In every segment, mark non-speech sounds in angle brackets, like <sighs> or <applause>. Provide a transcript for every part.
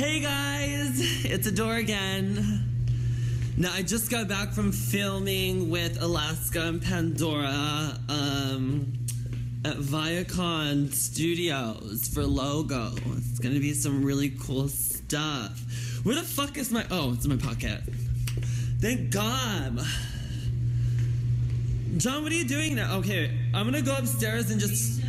Hey guys, it's Adore again. Now I just got back from filming with Alaska and Pandora um, at Viacom Studios for Logo. It's gonna be some really cool stuff. Where the fuck is my? Oh, it's in my pocket. Thank God. John, what are you doing now? Okay, I'm gonna go upstairs and just.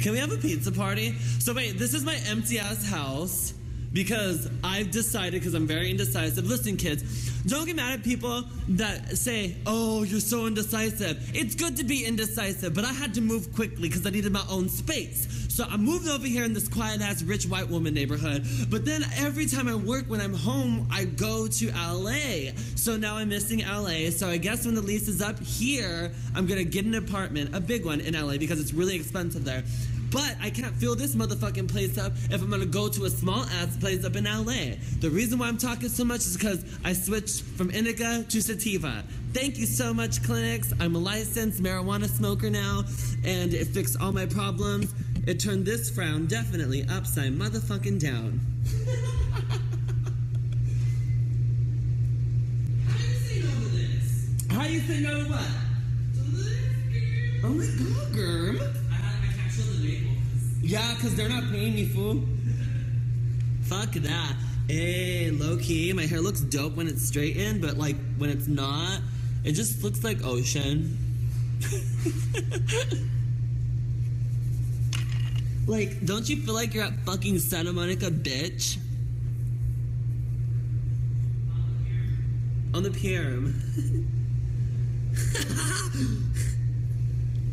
Can we have a pizza party? So wait, this is my empty ass house because I've decided because I'm very indecisive. Listen, kids, don't get mad at people that say, "Oh, you're so indecisive." It's good to be indecisive, but I had to move quickly because I needed my own space. So I moved over here in this quiet ass rich white woman neighborhood. But then every time I work when I'm home, I go to LA. So now I'm missing LA. So I guess when the lease is up here, I'm gonna get an apartment, a big one in LA because it's really expensive there. But I can't fill this motherfucking place up if I'm gonna go to a small ass place up in LA. The reason why I'm talking so much is because I switched from indica to sativa. Thank you so much, clinics. I'm a licensed marijuana smoker now, and it fixed all my problems. It turned this frown definitely upside motherfucking down. How do you say no to this? How you say no to what? Oh my god, Germ. Yeah, because they're not paying me, fool. Fuck that. Hey, low key, my hair looks dope when it's straightened, but like when it's not, it just looks like ocean. <laughs> like, don't you feel like you're at fucking Santa Monica, bitch? On the pier.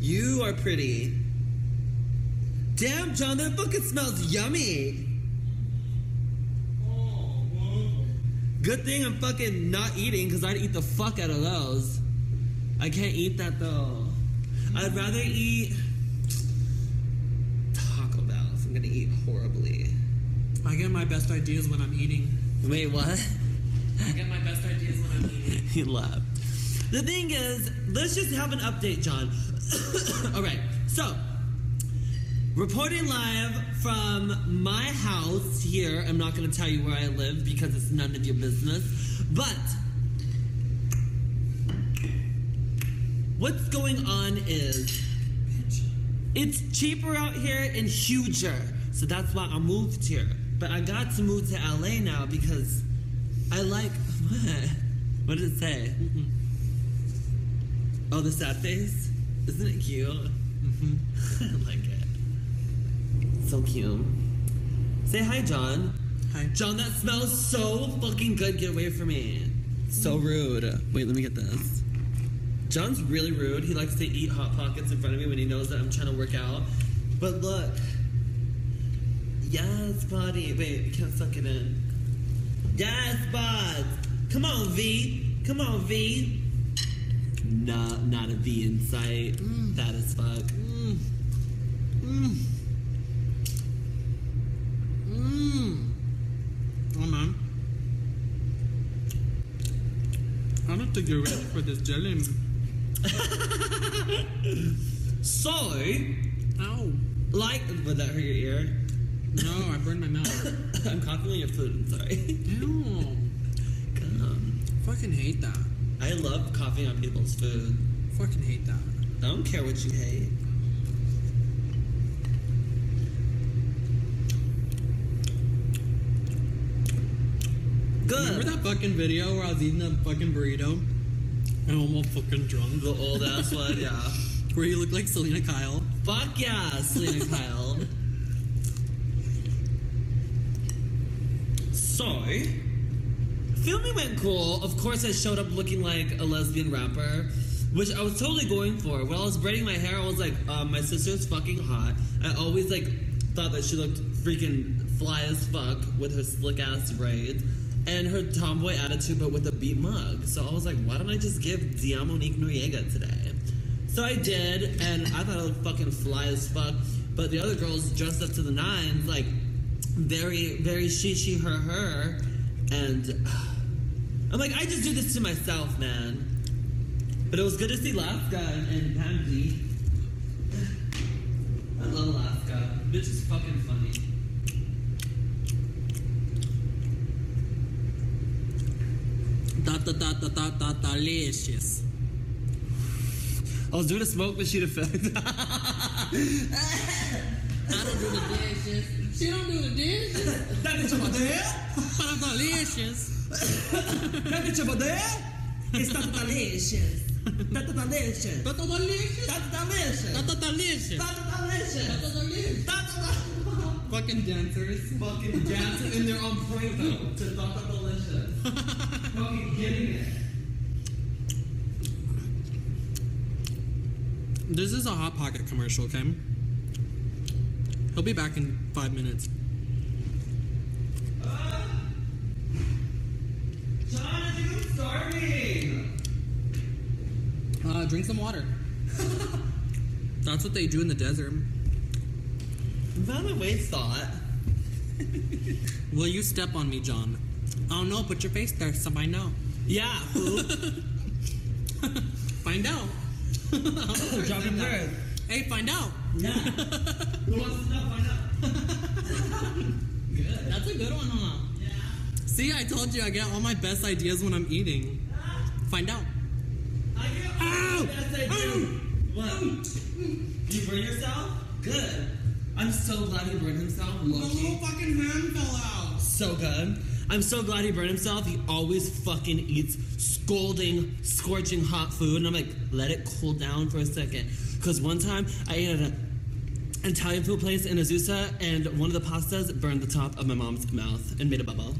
<laughs> you are pretty. Damn, John, that fucking smells yummy. Oh. Good thing I'm fucking not eating because I'd eat the fuck out of those. I can't eat that though. I'd rather eat Taco Bell if I'm gonna eat horribly. I get my best ideas when I'm eating. Wait, what? I get my best ideas when I'm eating. <laughs> he laughed. The thing is, let's just have an update, John. <coughs> All right, so reporting live from my house here. I'm not going to tell you where I live because it's none of your business. But what's going on is it's cheaper out here and huger. So that's why I moved here. But I got to move to LA now because I like <laughs> what? What did it say? Oh, the sad face? Isn't it cute? I like it. So cute. Say hi, John. Hi. John, that smells so fucking good. Get away from me. So mm. rude. Wait, let me get this. John's really rude. He likes to eat hot pockets in front of me when he knows that I'm trying to work out. But look. Yes, body. Wait, you can't suck it in. Yes, bud. Come on, V. Come on, V. Nah, not a V in sight. Mm. That is fuck. Mmm. Mmm. Mmm. Oh man. I don't think you're ready for this jelly. So, Ow. like, would that hurt your ear? No, I burned my mouth. <laughs> I'm coughing on your food. I'm sorry. Ew. Come. Fucking hate that. I love coughing on people's food. Fucking hate that. I don't care what you hate. Remember that fucking video where I was eating a fucking burrito? And I'm all fucking drunk. The old ass one, yeah. <laughs> Where you look like Selina Kyle. Fuck yeah, Selina <laughs> Kyle. So, filming went cool. Of course, I showed up looking like a lesbian rapper, which I was totally going for. When I was braiding my hair, I was like, um, my sister's fucking hot. I always like thought that she looked freaking fly as fuck with her slick ass braids and her tomboy attitude, but with a beat mug. So I was like, why don't I just give Diamonique Noriega today? So I did, and I thought it looked fucking fly as fuck. But the other girls dressed up to the nines, like very, very she, she, her, her. And <sighs> I'm like, I just do this to myself, man. But it was good to see Laska and, and. <sighs> I love ta ta is fucking ta delicious. I was doing a smoke machine effect. I don't do the dishes. She don't do the dishes. that bitch over there? But I'm delicious. That bitch over there? It's not delicious. That's delicious. But delicious. That's delicious. That's delicious. That's delicious. That's delicious. That's delicious. Fucking dancers. Fucking dancers. and they're on point though. To Tata Delicious. Fucking getting it. This is a Hot Pocket commercial, okay? He'll be back in five minutes. Jonathan, I'm starving. Uh, drink some water. <laughs> That's what they do in the desert. That my waist thought. Will you step on me, John? Oh no, put your face there Somebody know. Yeah. <laughs> Find out. <laughs> Drop him there. Hey, find out. Yeah. <laughs> Who wants to know? Find out. Good. That's a good one, huh? Yeah. See, I told you I get all my best ideas when I'm eating. Find out. I get Ow! Yes, I do. What? You burn yourself? Good. I'm so glad he burned himself. Lucky. fucking hand fell out. So good. I'm so glad he burned himself. He always fucking eats scalding, scorching hot food. And I'm like, let it cool down for a second. Because one time I ate at an Italian food place in Azusa and one of the pastas burned the top of my mom's mouth and made a bubble.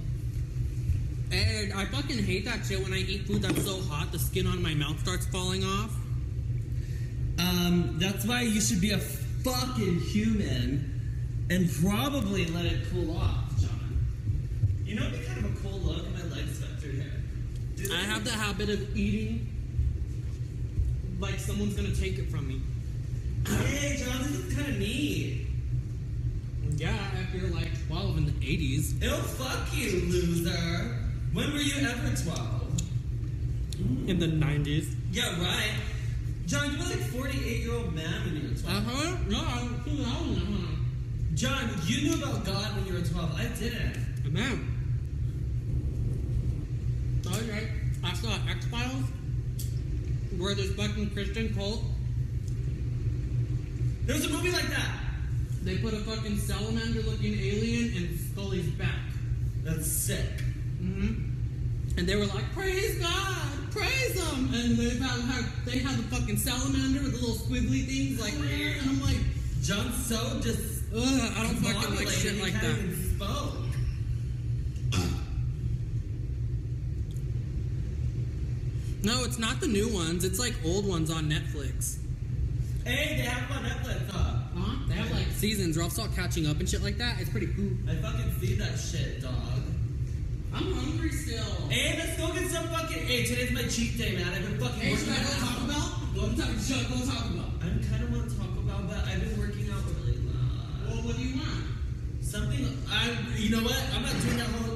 And I fucking hate that shit when I eat food that's so hot the skin on my mouth starts falling off. Um, that's why you should be a fucking human and probably let it cool off. You know, it'd be kind of a cool look. My legs through I have the habit of eating like someone's gonna take it from me. Hey, John, this is kind of neat. Yeah, if you're like 12 in the 80s. Oh, fuck you, loser. When were you ever 12? In the 90s. Yeah, right. John, you were like 48 year old man when you were 12. Uh-huh. No, I was 2000. John, you knew about God when you were 12. I didn't. Man. Alright. I saw X Files where this fucking Christian cult There was a movie like that. they put a fucking salamander looking alien in Scully's back. That's sick. hmm And they were like, praise God, praise him. And they had, had they had the fucking salamander with the little squiggly things like, and I'm like, John's so just. ugh, I don't fucking like shit like that. Spoke. No, it's not the new ones. It's like old ones on Netflix. Hey, they have them on Netflix, huh? Huh? They have like seasons, I'll start catching up and shit like that. It's pretty cool. I fucking see that shit, dog. I'm hungry still. Hey, let's go get some fucking. Hey, today's my cheat day, man. I've been fucking. Hey, should I go about? What talk, should I go talk about? I kind of want to talk about that. I've been working out really loud. Well, what do you want? Something I, you know what? I'm not doing that whole.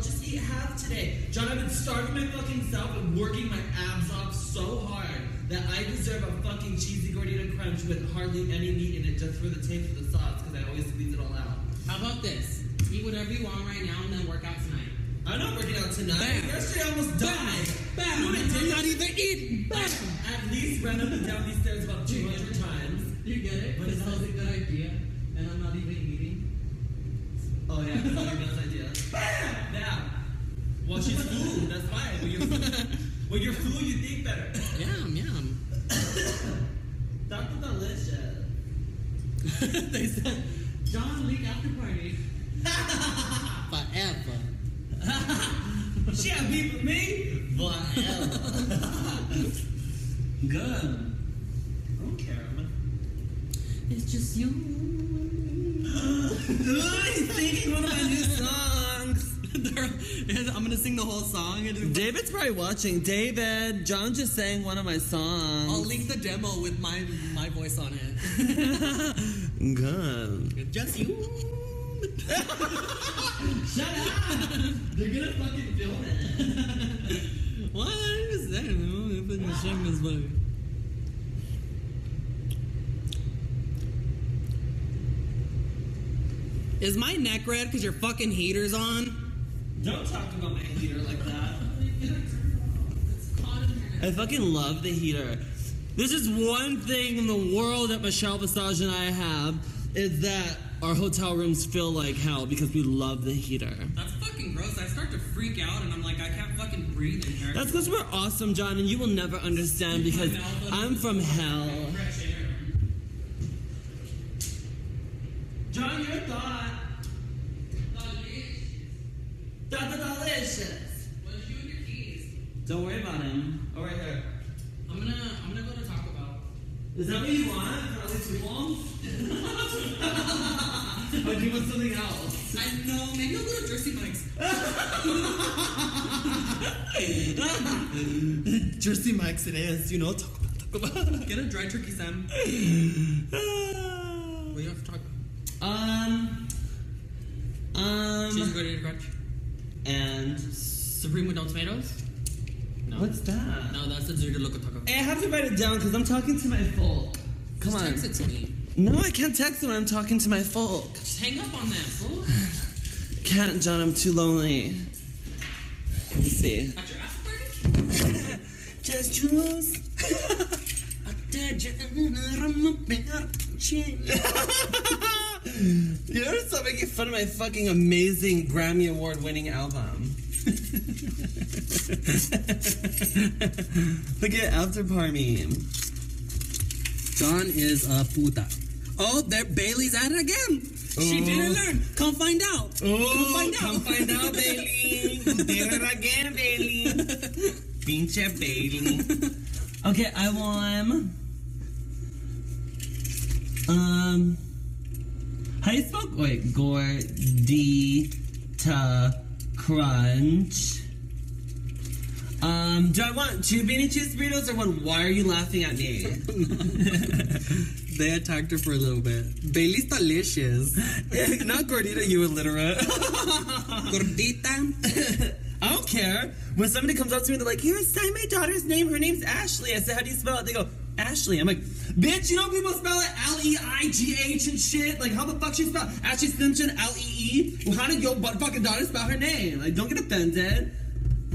Today, John. I've been starving my fucking self and working my abs off so hard that I deserve a fucking cheesy gordita crunch with hardly any meat in it, just for the taste of the sauce, because I always squeeze it all out. How about this? Eat whatever you want right now and then work out tonight. I'm not working out tonight. Bam. Yesterday I almost died. Bam! You know what I I'm did? not even eating. Bam! At least ran up and down these stairs about 200 times. You get it? But it's that a good idea, and I'm not even eating. Oh yeah, that's not your best idea. Bam! Yeah. Well, she's food. That's fine. When you're food, <laughs> when you're food, you think better. Yum yum. <coughs> Dr. Delicious. <laughs> they said John League after party. <laughs> Forever. She had beef with me? Whatever. Good. I don't care. It's just you. He's singing one of my new songs. <laughs> I'm gonna sing the whole song and David's probably watching. David, John just sang one of my songs. I'll link the demo with my my voice on it. <laughs> Good. Just you. <laughs> Shut up! They're gonna fucking film it. What is that? I'm fucking shame this fuck. Is my neck red because your fucking heater's on? Don't talk about my heater like that. I fucking love the heater. This is one thing in the world that Michelle Visage and I have is that our hotel rooms feel like hell because we love the heater. That's fucking gross. I start to freak out and I'm like, I can't fucking breathe in here. That's because we're awesome, John, and you will never understand because I'm from hell. fresh air. John, your thought. That's delicious. What did you and your keys? Don't worry about him. Oh, right here. I'm gonna, I'm gonna go to Taco Bell. Is that what you want? For at least too long? <laughs> but do you want something else? I know. Maybe I'll go to Jersey Mike's. <laughs> Jersey Mike's it is, you know. Talk about, talk about. Get a dry turkey Sam. <laughs> What do you have to talk? um, Cheesy um, gordita crunch. And Supreme with no tomatoes. No. what's that? No, that's the Zurdo Loco Taco. Hey, I have to write it down because I'm talking to my folk. Come Just on. text it to me. No, I can't text when I'm talking to my folk. Just hang up on them, fool. <laughs> Can't, John. I'm too lonely. Let me see. At your after party? <laughs> Just choose. <laughs> You're stop making fun of my fucking amazing Grammy Award winning album. <laughs> Look at After Party. John is a puta. Oh, there Bailey's at it again. She Oh. didn't learn. Come find out. Oh, find out. Come find out, Bailey. <laughs> Did it again, Bailey. Pinche Bailey. Okay, I want. Um. How do you spell? Wait, gordita crunch. Um, do I want two beanie cheese burritos or one? Why are you laughing at me? <laughs> They attacked her for a little bit. Bailey's delicious. Not gordita, you illiterate. <laughs> Gordita. I don't care. When somebody comes up to me, they're like, "Here, sign my daughter's name. Her name's Ashley." I said, "How do you spell it?" They go, "Ashley." I'm like, "Bitch, you know people spell it L E I G H and shit. Like, how the fuck she spell Ashlee Simpson L E E? Well, how did your butt fucking daughter spell her name? Like, don't get offended.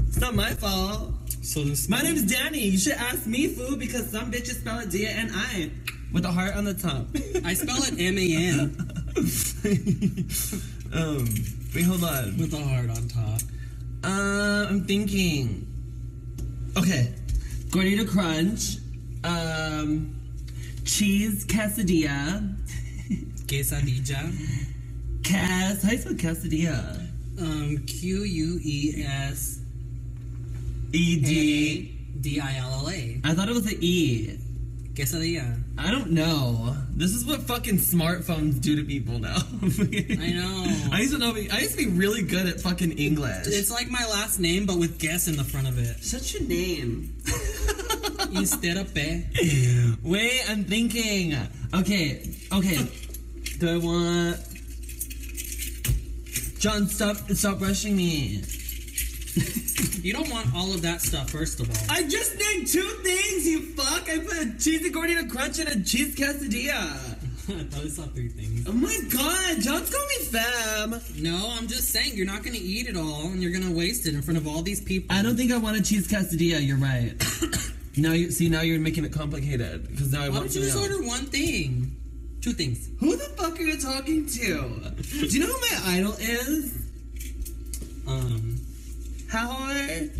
It's not my fault. So this My name is Danny. You should ask me, fool, because some bitches spell it D A N I with a heart on the top. I spell it M A N <laughs> um, wait, hold on. with a heart on top. Uh, I'm thinking. Okay, gordita crunch, um, cheese quesadilla, Quesadilla. cas. How do you spell quesadilla? Um, Q U E S E D. D I L L A. I thought it was an E. Quesadilla. I don't know. This is what fucking smartphones do to people now. <laughs> I know. I used to know. I used to be really good at fucking English. It's like my last name, but with guess in the front of it. such a name. <laughs> Instead of pe. Wait, I'm thinking. Okay, okay. Do I want? John, stop! Stop rushing me. <laughs> You don't want all of that stuff, first of all. I just named two things. You fuck! I put a cheesy gordita crunch and a cheese quesadilla. I thought I saw three things. Oh my god, John's calling me fam. No, I'm just saying you're not gonna eat it all and you're gonna waste it in front of all these people. I don't think I want a cheese quesadilla. You're right. <coughs> now you see. Now you're making it complicated because now I Why want don't you just else. order one thing? Two things. Who the fuck are you talking to? Do you know who my idol is? Um, Howard.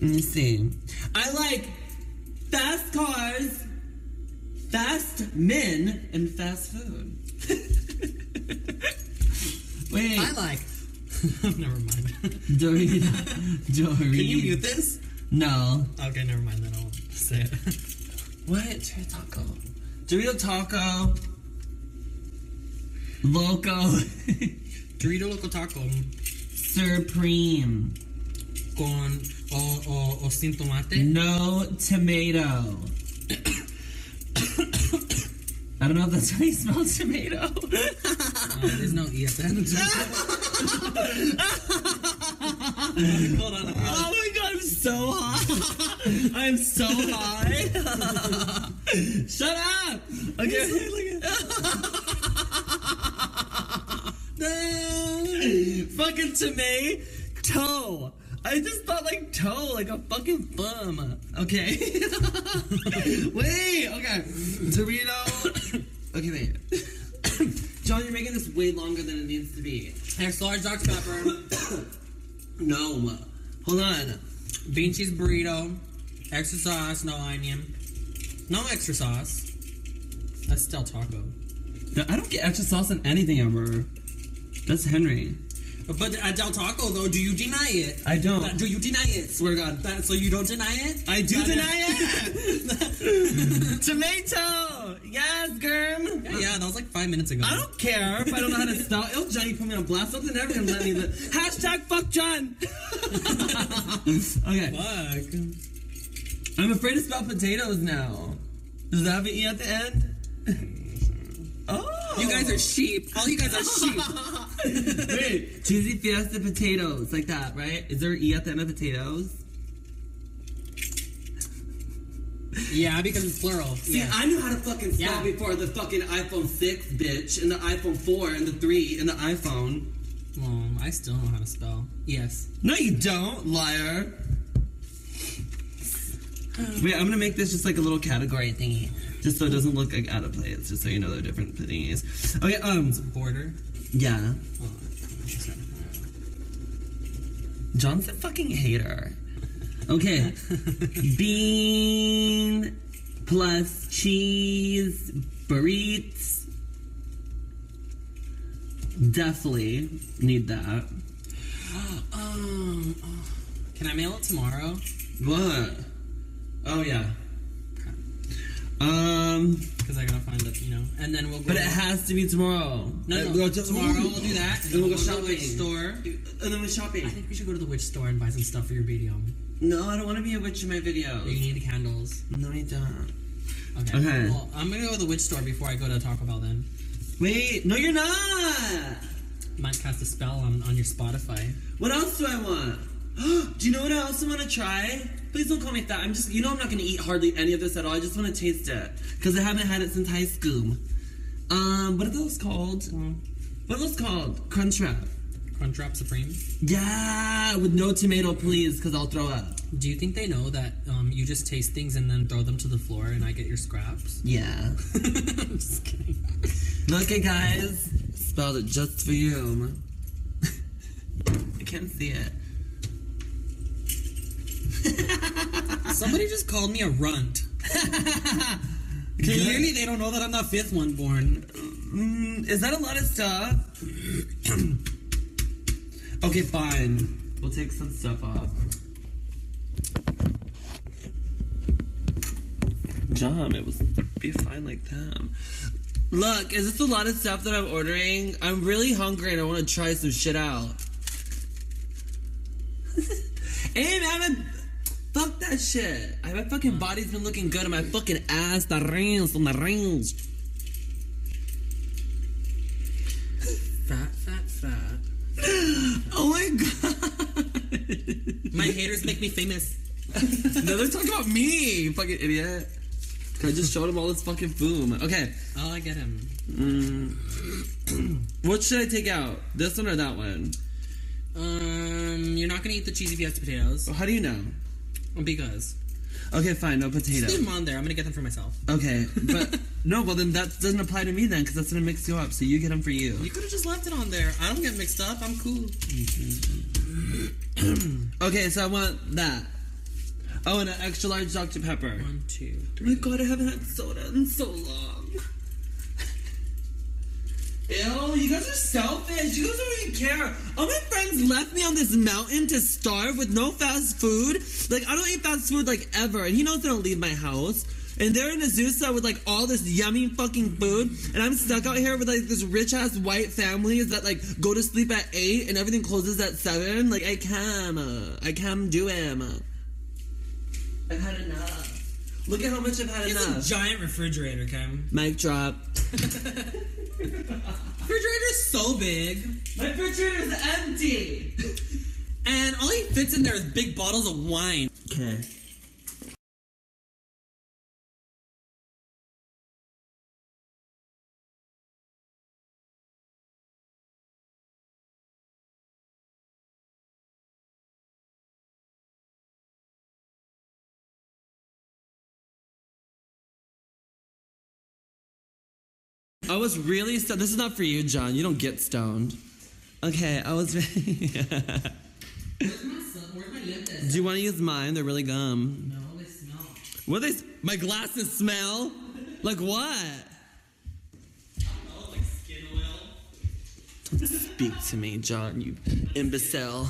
Let me see. I like fast cars, fast men, and fast food. <laughs> Wait, I like. <laughs> never mind. <laughs> Dorita. Dorita. Can you mute this? No. Okay, never mind. Then I'll say it. What? Dorito taco. Dorito taco. Loco. <laughs> Dorito Loco Taco Supreme. con o, o, o sin tomate. No tomato. I don't know if that's how you spell tomato. Uh, <laughs> there's no e at the end. <laughs> Hold on. oh my god, so high. <laughs> I'm so high. <laughs> Shut up. Okay. <laughs> No. Fucking to me, toe. I just thought like toe, like a fucking bum. Okay. wait. Okay. Dorito. Okay, wait. <coughs> John, you're making this way longer than it needs to be. Extra large Dr. Pepper, <coughs> No. Hold on. Bean cheese burrito, extra sauce, no onion, no extra sauce. That's still taco. I don't get extra sauce in anything ever. That's Henry. But at Del Taco, though, do you deny it? I don't. Do you deny it? Swear to God. That, so you don't deny it? I do That deny is- it. <laughs> <laughs> Tomato. Yes, Germ. yeah, yeah, that was like five minutes ago. I don't care if I don't know how to stop. It'll Johnny put me on blast. Something never gonna let me. The hashtag fuck John. <laughs> okay. Fuck. I'm afraid to spell potatoes now. Does that have an e at the end? <laughs> Oh. You guys are sheep. All you guys are sheep. <laughs> Wait, cheesy fiesta potatoes, like that, right? Is there an e at the end of potatoes? Yeah, because it's plural. See, yeah. I knew how to fucking spell Yeah. before the fucking iPhone 6, bitch, and the iPhone 4, and the 3, and the iPhone. well, I still know how to spell. Yes. No, you don't, liar. Wait, I'm gonna make this just like a little category thingy, just so it doesn't look like out of place, just so you know they're different thingies. Okay, um, Border. yeah. Oh, John's a fucking hater. Okay. <laughs> Bean plus cheese burritos. Definitely need that. um, <gasps> oh. can I mail it tomorrow? What? Oh yeah. Um, Because I gotta find it, you know. And then we'll go. but it has to be tomorrow. No, Uh, no. we'll tomorrow we'll do that. And then we'll go to the witch shopping. store. And then we're shopping. I think we should go to the witch store and buy some stuff for your video. No, I don't want to be a witch in my video. You need the candles. No, I don't. Okay. Okay. Well, I'm gonna go to the witch store before I go to Taco Bell. Then Wait, no, you're not. might cast a spell on on your Spotify. What else do I want? <gasps> do you know what I also want to try? Please don't call me fat. I'm just, you know, I'm not gonna eat hardly any of this at all. I just want to taste it because I haven't had it since high school. Um, what are those called? What are those called? Crunchwrap. Crunchwrap Supreme. Yeah, with no tomato, please, because I'll throw up. Do you think they know that um, you just taste things and then throw them to the floor and I get your scraps? Yeah. <laughs> I'm just kidding. Look at guys, spelled it just for you. <laughs> I can't see it. Somebody just called me a runt. <laughs> Clearly, they don't know that I'm the fifth one born. Mm, is that a lot of stuff? <clears throat> okay, fine. We'll take some stuff off. John, it was be fine like them. Look, is this a lot of stuff that I'm ordering? I'm really hungry and I want to try some shit out. <laughs> hey man, fuck that shit. My fucking body's been looking good and my fucking ass, the rings, on the rings. <laughs> Fat. Oh my god. My haters make me famous. <laughs> no, they're talking about me, fucking idiot. I just showed him all this fucking boom. Okay. Oh, I get him. Mm. <clears throat> what should I take out? This one or that one? Um, you're not gonna eat the cheesy fiesta potatoes How do you know? because Okay, fine, no just leave them on there. I'm gonna get them for myself. Okay, but <laughs> no, well then that doesn't apply to me then, because that's gonna mix you up. So you get them for you. You could have just left it on there. I don't get mixed up. I'm cool. <clears throat> Okay, so I want that. Oh, and an extra large Dr Pepper. One, two, Oh three. my god, I haven't had soda in so long. Ew, you guys are selfish. You guys don't even care. All my friends left me on this mountain to starve with no fast food. Like, I don't eat fast food, like, ever. And he knows I don't leave my house. And they're in Azusa with, like, all this yummy fucking food. And I'm stuck out here with, like, this rich ass white families that, like, go to sleep at 8 and everything closes at 7. Like, I can't. I can't do it. I've had enough. Look at how much I've had It's enough. a giant refrigerator, Kim. Mic drop. <laughs> Refrigerator's so big, My refrigerator is empty. and all he fits in there is big bottles of wine. Okay. I was really stoned. This is not for you, John. You don't get stoned. Okay, I was. Where's my? Where's my lip? Do you want to use mine? They're really gum. No, they smell. What are they? My glasses smell? Like what? Oh, like skin oil. Speak to me, John, you imbecile.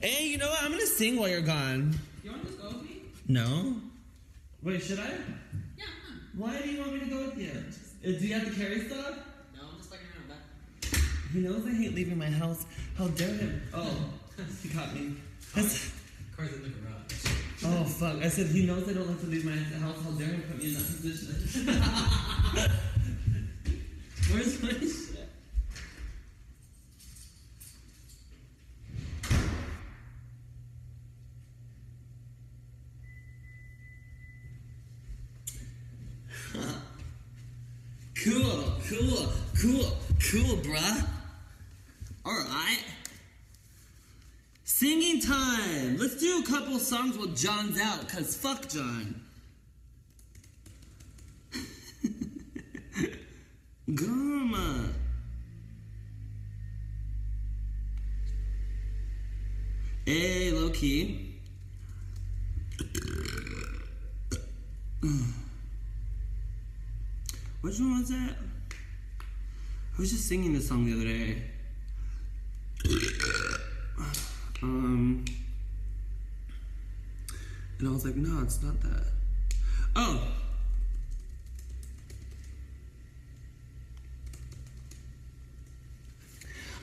Hey, you know what? I'm gonna sing while you're gone. You want to just go with me? No. Wait, should I? Yeah, Why do you want me to go with you? Uh, Do you have to carry stuff? No, I'm just fucking around back. He knows I hate leaving my house. How dare him? Oh, <laughs> he caught me. That's- Car's in the garage. Oh fuck! I said he knows I don't like to leave my house. How dare him put me in that position? <laughs> Where's my shit? Cool, cool, cool, bruh. Alright. Singing time! Let's do a couple songs while John's out, cause fuck John. <laughs> Gama. Hey, low key. <sighs> Which one was that? I was just singing this song the other day. Um, and I was like, no, it's not that. Oh.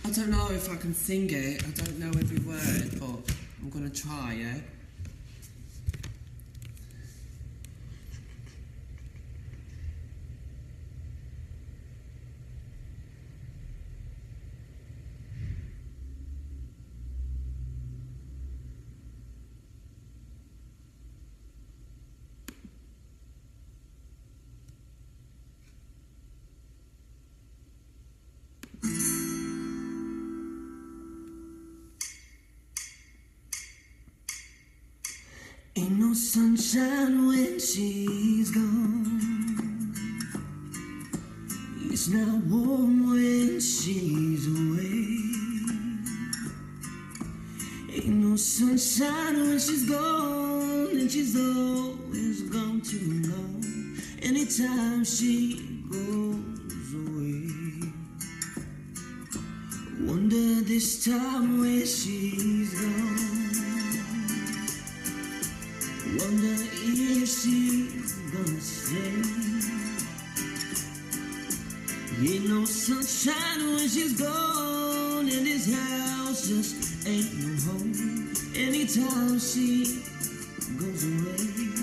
I don't know if I can sing it. I don't know every word, but I'm gonna try, yeah? Ain't no sunshine when she's gone. It's not warm when she's away. Ain't no sunshine when she's gone, and she's always gone too long. Anytime she just ain't no home. Anytime she goes away.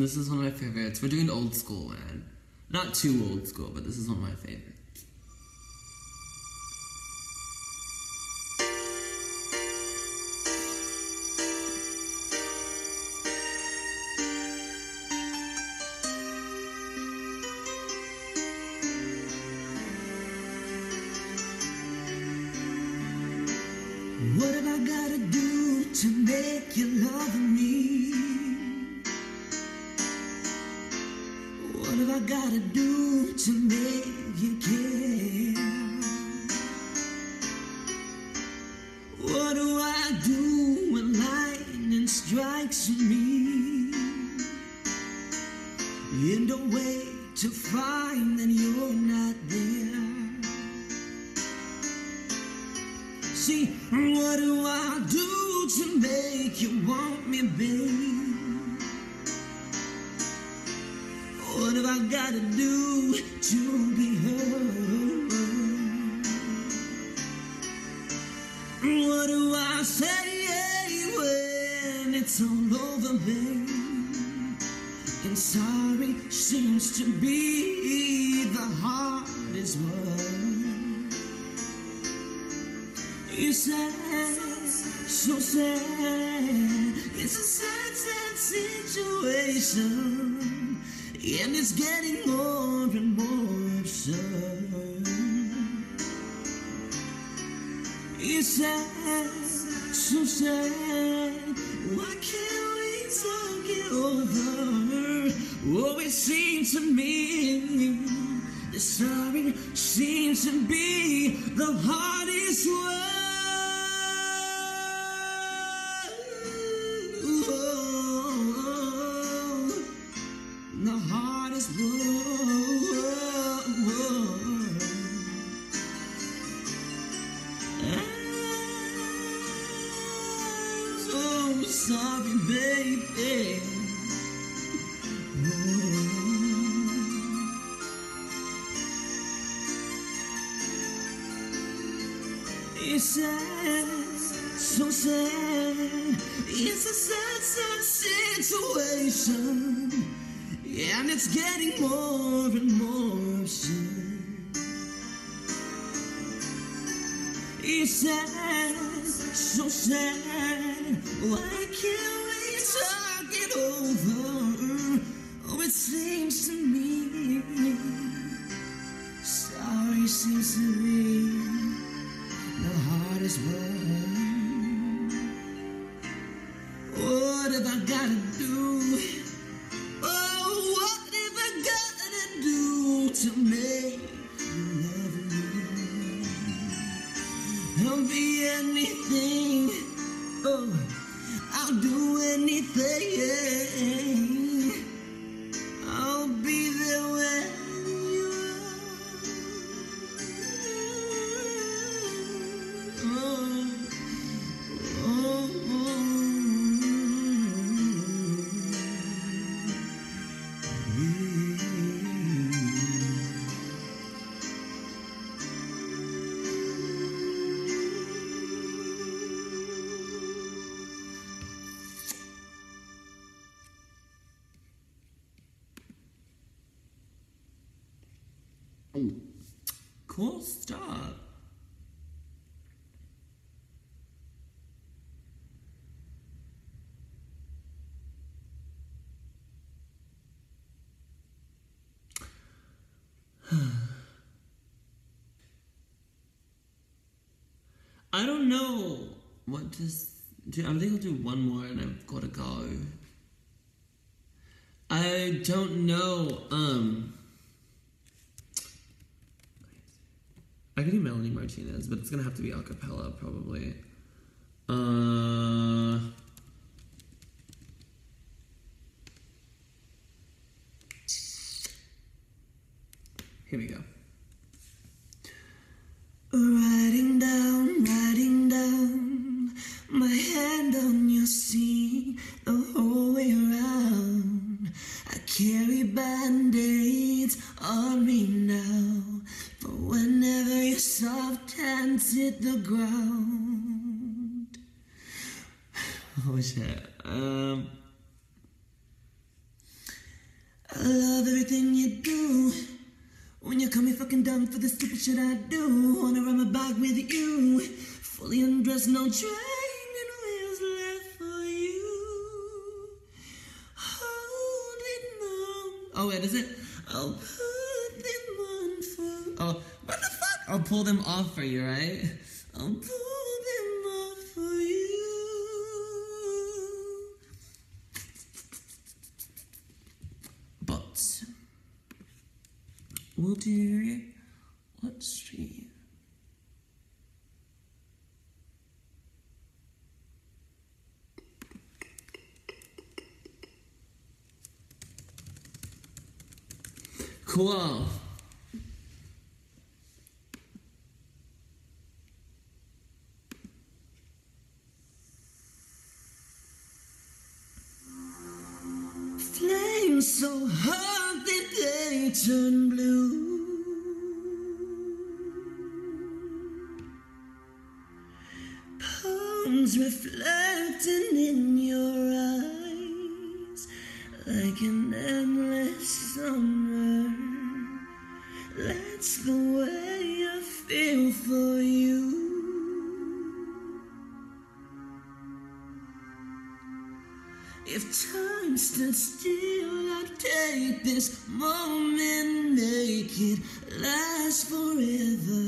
This is one of my favorites. We're doing old school, man. Not too old school, but this is one of my favorites. To find that you're not there. See, what do I do to make you want me, babe? What have I gotta do to be heard? What do I say when it's all over, babe? And sorry seems to be the hardest word. You sad, so sad. It's a sad, sad situation. And it's getting more and more absurd. It's sad, so sad. To me sorry seems to be the hardest word. Sad. It's a sad, sad situation. And it's getting more and more sad. It's sad, so sad. Why I'll be anything. Oh, I'll do anything. I don't know what to do. I think I'll do one more and I've got to go. I don't know. Um, I could do Melanie Martinez, but it's gonna have to be a cappella probably. Uh, We'll do, let's see. Cool. reflecting in your eyes like an endless summer. That's the way I feel for you. If time stood still, I'd take this moment, make it last forever.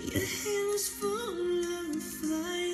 Your hand is full. My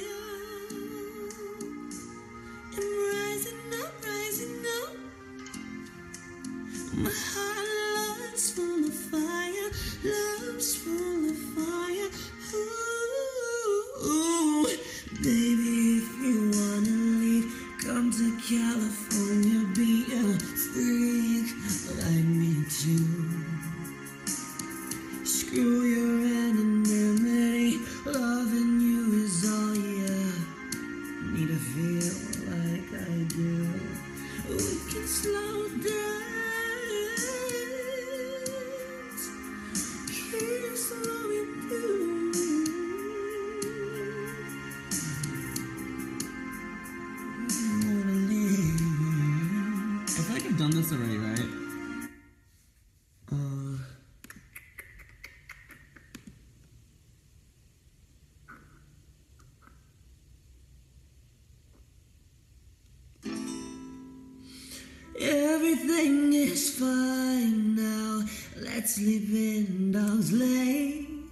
is fine now. Let's live in Dog's Lane.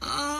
Oh.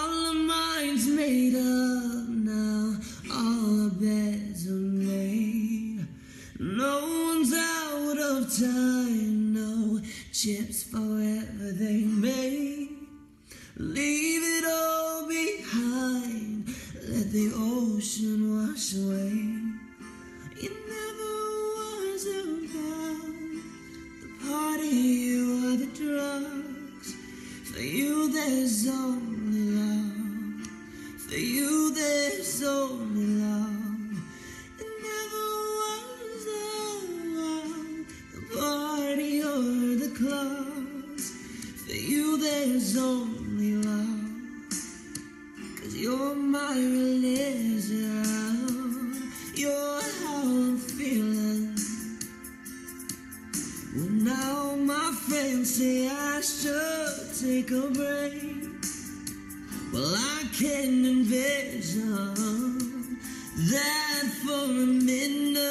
night for a minute,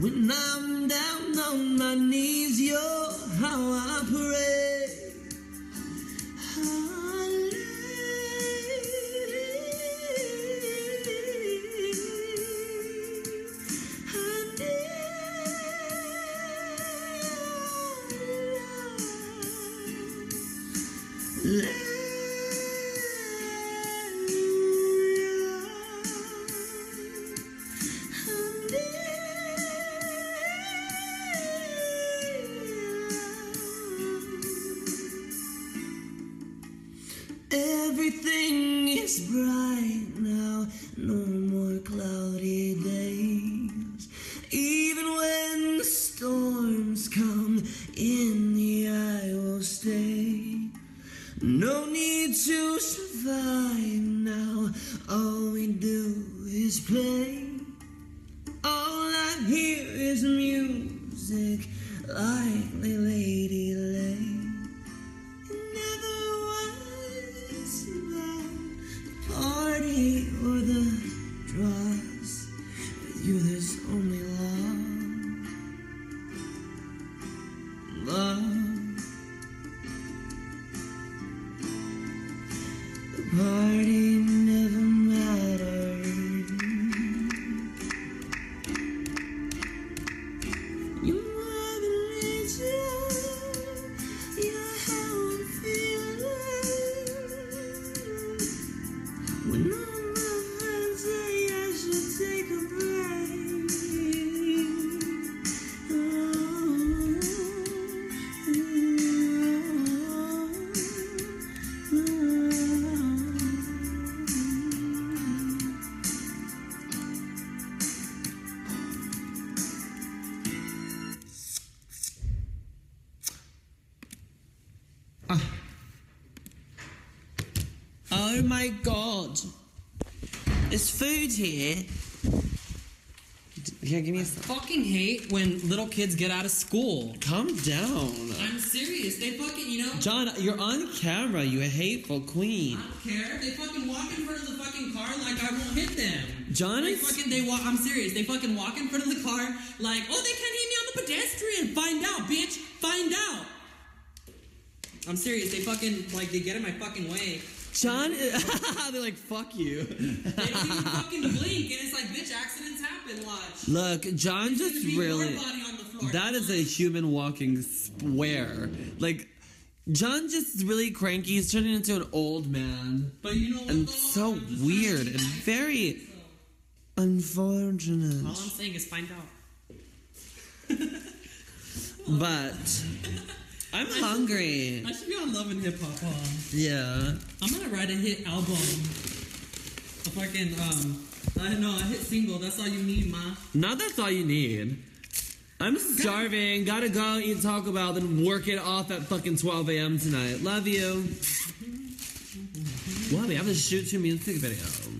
When I'm down on my knees, you're how I pray. My god. Is food here? Yeah, give me a. Fucking hate when little kids get out of school. Calm down. I'm serious. They fucking, you know. John, you're on camera, you hateful queen. I don't care. They fucking walk in front of the fucking car like I won't hit them. John They is- fucking they walk. I'm serious. They fucking walk in front of the car like, oh, they can't hit me on the pedestrian. Find out, bitch. Find out. I'm serious. They fucking like they get in my fucking way. John, <laughs> they're like, fuck you. They don't even <laughs> fucking blink, and it's like, bitch, accidents happen. Watch. Look, John There's just really. body on the floor. That is a human walking square. Like, John just really cranky. He's turning into an old man. But you know what? And so I'm just trying to weird and very unfortunate. All I'm saying is find out. <laughs> But I'm hungry. I should be on Love and Hip Hop. Huh? Yeah. I'm gonna write a hit album. A fucking um. I don't know. A hit single. That's all you need, ma. Now that's all you need. I'm starving. Gotta go eat Taco Bell, then work it off at fucking 12 a.m. tonight. Love you. Well, we have to shoot two music videos.